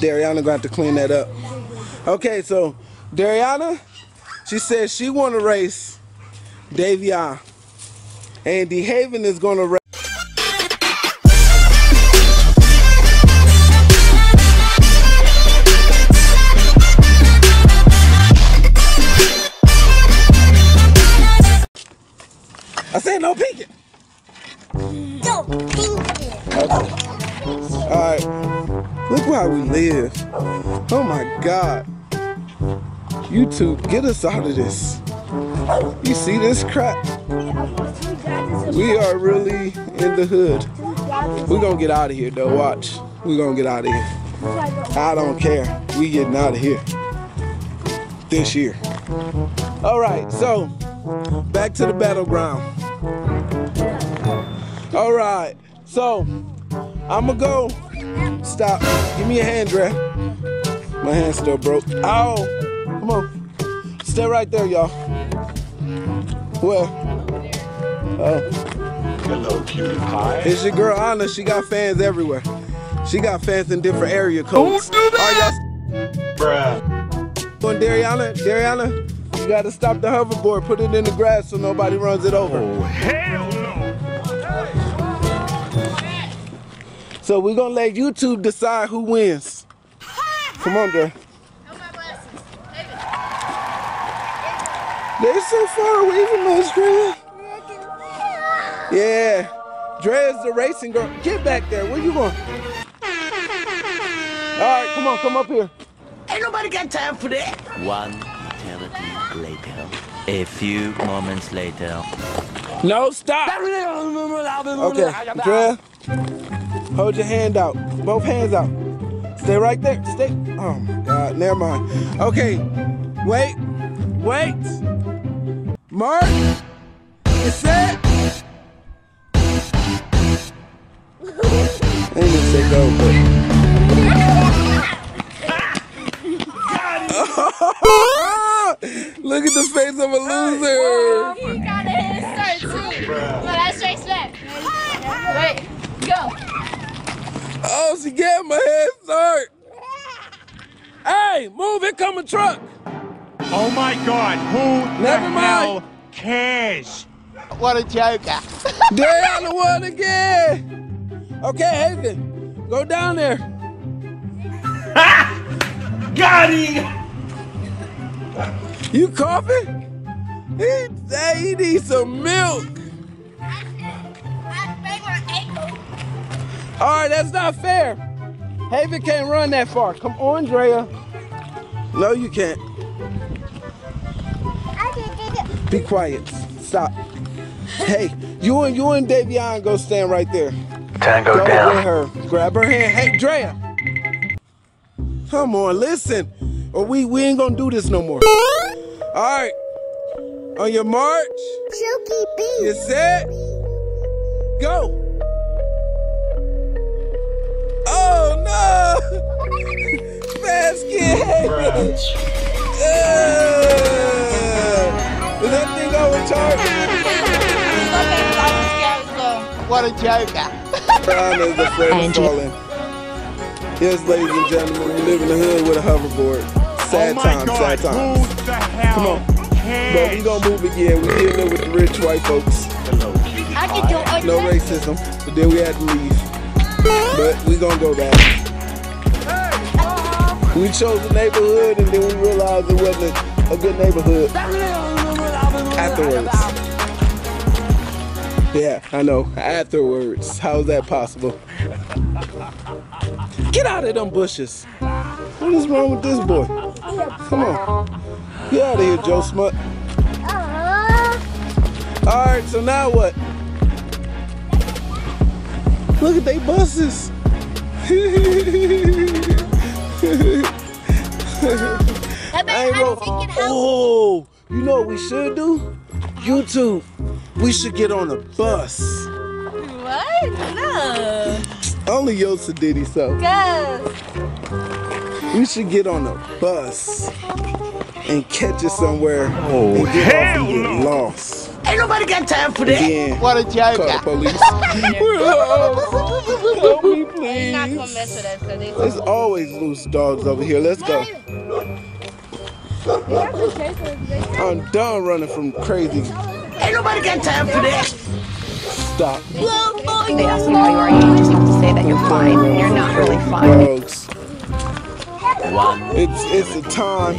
Dariana gonna have to clean that up. Okay, so Dariana, she says she want to race Davion. And DeHaven is going to race. I said no peeking. No, pink. All right. Look how we live. Oh my God. YouTube, get us out of this. You see this crap? We are really in the hood. We're gonna get out of here though. Watch. We're gonna get out of here. I don't care. We getting out of here. This year. All right, so back to the battleground. All right, so I'ma go. Stop. Give me a hand, Dre. My hand's still broke. Ow. Come on. Stay right there, y'all. Where? Oh. Hello, cutie pie. It's your girl Anna. She got fans everywhere. She got fans in different area codes. All right, y'all. Bruh. On Dariana, Dariana, you gotta stop the hoverboard. Put it in the grass so nobody runs it over. Oh, hell So we're gonna let YouTube decide who wins. Come on, Dre. They're so far away from us, Dre. Yeah. Dre is the racing girl. Get back there. Where you going? All right, come on, come up here. Ain't nobody got time for that. One eternity later. A few moments later. No, stop. Okay, Dre, hold your hand out. Both hands out. Stay right there. Stay. Oh my God, never mind. Okay, wait, wait. Mark, you set. I gonna say go, but. Look at the face of a loser. He got a head start too. No, that's straight step. Wait, go. Oh, she gave my head start. Hey, move, it come a truck. Oh my god, who Never the mind. hell cares? What a joker. Dariana won again. Okay, Haven, go down there. Got him! You coughing? He say he needs some milk. All right, that's not fair. Haven can't run that far. Come on, Drea. No, you can't. Be quiet. Stop. Hey, you and you and Davion go stand right there. Tango Go with her. Grab her hand. Hey, Drea. Come on, listen. Or we we ain't gonna do this no more. All right. On your march. Silky bee. You set? Go! Oh no! Basket! Uh, is that thing overcharged? What a joker. Brian is afraid of falling. Yes, ladies and gentlemen, we live in the hood with a hoverboard. Sad oh times, god, sad times. who the hell Come on. But we gonna move again. We dealing with the rich white folks. Hello, cutie I can do it. No racism. But then we had to leave. But we gonna go back. We chose a neighborhood and then we realized it wasn't a good neighborhood afterwards. Yeah, I know. Afterwards. How's that possible? Get out of them bushes. What is wrong with this boy? Come on. Get out of here, Joe Smut. Alright, so now what? Look at they buses. I ain't roll- Oh, you know what we should do? YouTube. We should get on a bus. What? No. Only Yosa did he so. Go. We should get on a bus and catch it somewhere Oh, and get off and get no. lost. Ain't Ain't nobody got time for that. Again, What a call the police. We're lost. Help me, They're not gonna please. mess with us they. There's always loose dogs over here. Let's go. I'm done running from crazy. Ain't nobody got time for that. Stop. They ask you how you are, you just have to say that you're fine. You're not really fine. Dogs. It's it's a time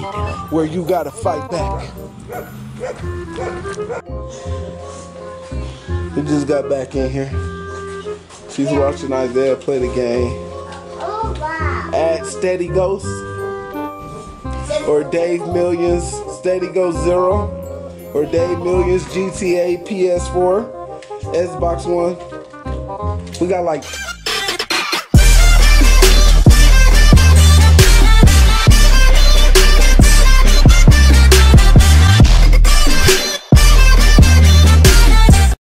where you gotta fight back. He just got back in here. She's watching Isaiah play the game. Oh, wow. Add Steady Ghost or Dave Millions Steady Ghost Zero or Dave Millions GTA PS4 Xbox One. We got like